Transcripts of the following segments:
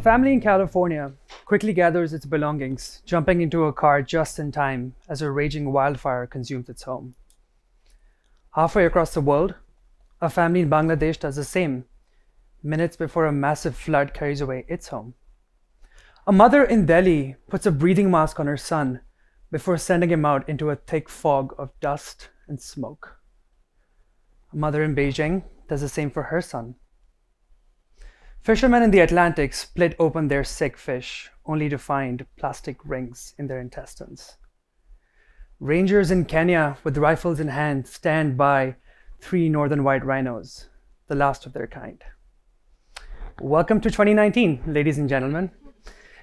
family in California quickly gathers its belongings, jumping into a car just in time as a raging wildfire consumes its home. Halfway across the world, a family in Bangladesh does the same, minutes before a massive flood carries away its home. A mother in Delhi puts a breathing mask on her son before sending him out into a thick fog of dust and smoke. A mother in Beijing does the same for her son. Fishermen in the Atlantic split open their sick fish only to find plastic rings in their intestines. Rangers in Kenya with rifles in hand stand by three northern white rhinos, the last of their kind. Welcome to 2019, ladies and gentlemen.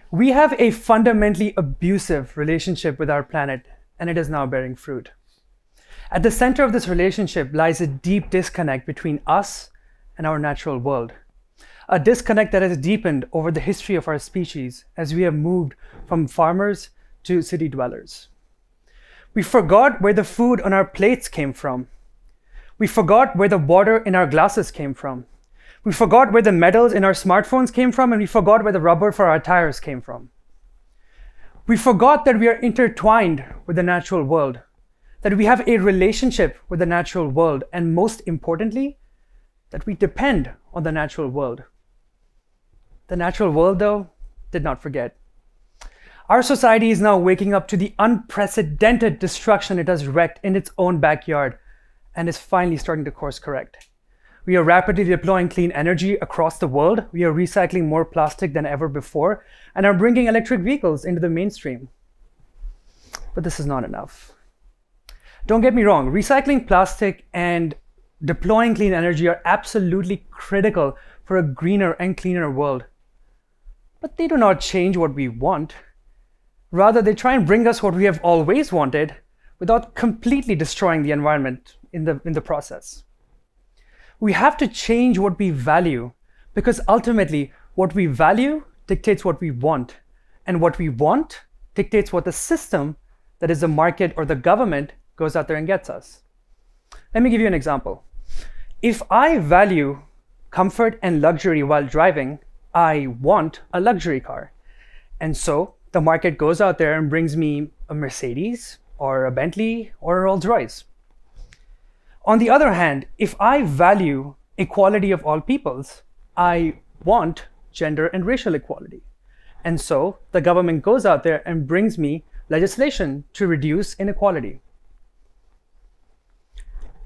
We have a fundamentally abusive relationship with our planet, and it is now bearing fruit. At the center of this relationship lies a deep disconnect between us and our natural world a disconnect that has deepened over the history of our species as we have moved from farmers to city dwellers. We forgot where the food on our plates came from. We forgot where the water in our glasses came from. We forgot where the metals in our smartphones came from, and we forgot where the rubber for our tires came from. We forgot that we are intertwined with the natural world, that we have a relationship with the natural world, and most importantly, that we depend on the natural world. The natural world, though, did not forget. Our society is now waking up to the unprecedented destruction it has wreaked in its own backyard and is finally starting to course correct. We are rapidly deploying clean energy across the world. We are recycling more plastic than ever before and are bringing electric vehicles into the mainstream. But this is not enough. Don't get me wrong, recycling plastic and deploying clean energy are absolutely critical for a greener and cleaner world. But they do not change what we want. Rather, they try and bring us what we have always wanted without completely destroying the environment in the, in the process. We have to change what we value because ultimately, what we value dictates what we want, and what we want dictates what the system, that is the market or the government, goes out there and gets us. Let me give you an example. If I value comfort and luxury while driving, I want a luxury car. And so the market goes out there and brings me a Mercedes or a Bentley or a Rolls Royce. On the other hand, if I value equality of all peoples, I want gender and racial equality. And so the government goes out there and brings me legislation to reduce inequality.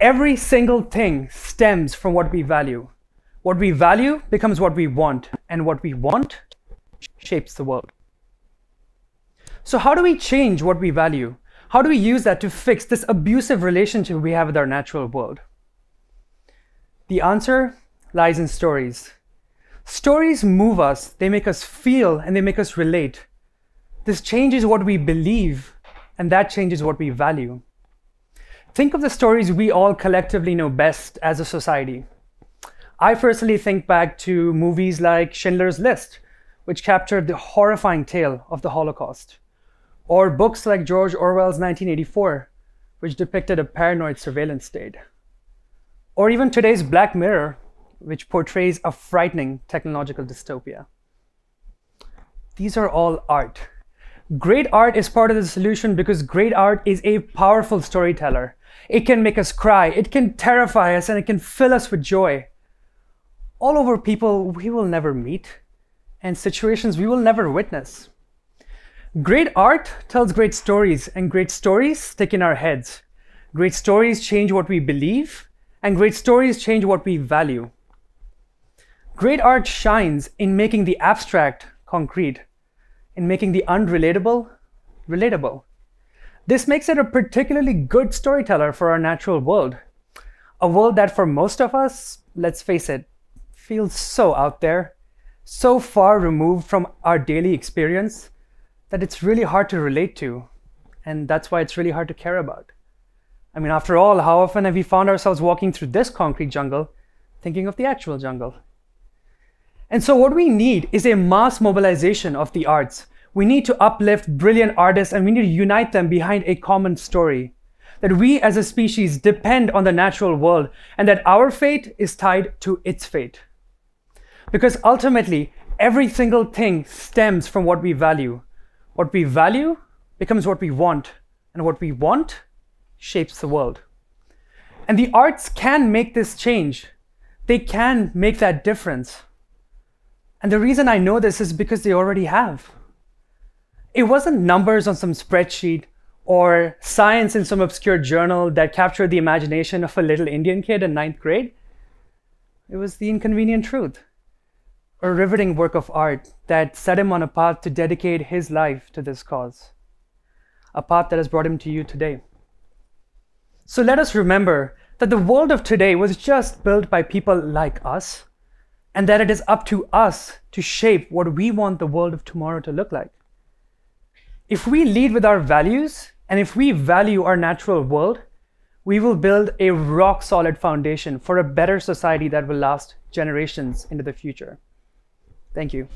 Every single thing stems from what we value. What we value becomes what we want, and what we want shapes the world. So, how do we change what we value? How do we use that to fix this abusive relationship we have with our natural world? The answer lies in stories. Stories move us, they make us feel, and they make us relate. This changes what we believe, and that changes what we value. Think of the stories we all collectively know best as a society. I personally think back to movies like Schindler's List, which captured the horrifying tale of the Holocaust, or books like George Orwell's 1984, which depicted a paranoid surveillance state, or even today's Black Mirror, which portrays a frightening technological dystopia. These are all art. Great art is part of the solution because great art is a powerful storyteller. It can make us cry, it can terrify us, and it can fill us with joy all over people we will never meet and situations we will never witness. Great art tells great stories, and great stories stick in our heads. Great stories change what we believe, and great stories change what we value. Great art shines in making the abstract concrete, in making the unrelatable relatable. This makes it a particularly good storyteller for our natural world. A world that, for most of us, let's face it, feels so out there, so far removed from our daily experience that it's really hard to relate to. And that's why it's really hard to care about. I mean, after all, how often have we found ourselves walking through this concrete jungle thinking of the actual jungle? And so, what we need is a mass mobilization of the arts. We need to uplift brilliant artists and we need to unite them behind a common story. That we as a species depend on the natural world and that our fate is tied to its fate. Because ultimately, every single thing stems from what we value. What we value becomes what we want, and what we want shapes the world. And the arts can make this change. They can make that difference. And the reason I know this is because they already have. It wasn't numbers on some spreadsheet or science in some obscure journal that captured the imagination of a little Indian kid in ninth grade. It was the inconvenient truth, a riveting work of art that set him on a path to dedicate his life to this cause, a path that has brought him to you today. So let us remember that the world of today was just built by people like us, and that it is up to us to shape what we want the world of tomorrow to look like. If we lead with our values and if we value our natural world, we will build a rock solid foundation for a better society that will last generations into the future. Thank you.